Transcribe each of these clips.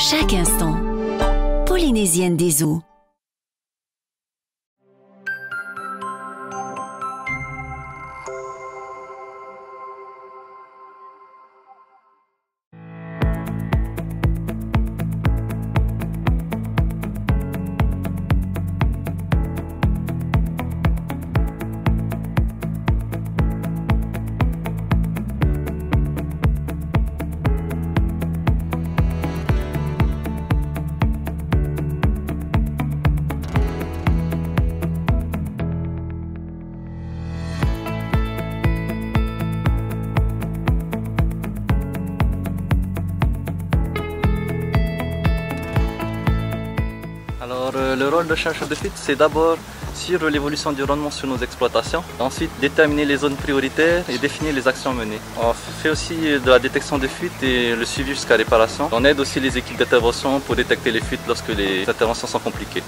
chaque instant. Polynésienne des eaux. Alors euh, le rôle de chercheur de fuite, c'est d'abord suivre l'évolution du rendement sur nos exploitations, ensuite déterminer les zones prioritaires et définir les actions menées. On fait aussi de la détection de fuites et le suivi jusqu'à réparation. On aide aussi les équipes d'intervention pour détecter les fuites lorsque les interventions sont compliquées.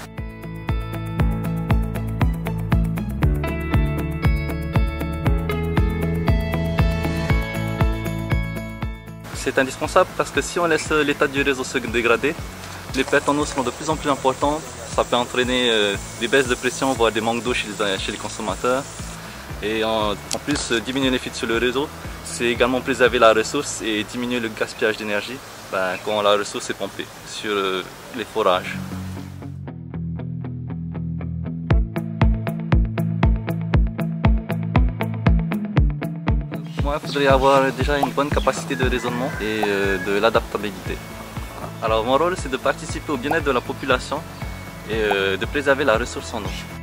C'est indispensable parce que si on laisse l'état du réseau se dégrader, les pertes en eau seront de plus en plus importantes. Ça peut entraîner euh, des baisses de pression, voire des manques d'eau chez, les consommateurs. Et en, plus, euh, diminuer les fuites sur le réseau, c'est également préserver la ressource et diminuer le gaspillage d'énergie ben, quand la ressource est pompée sur euh, les forages. Moi, il faudrait avoir déjà une bonne capacité de raisonnement et de l'adaptabilité. Alors mon rôle c'est de participer au bien-être de la population et euh, de préserver la ressource en eau.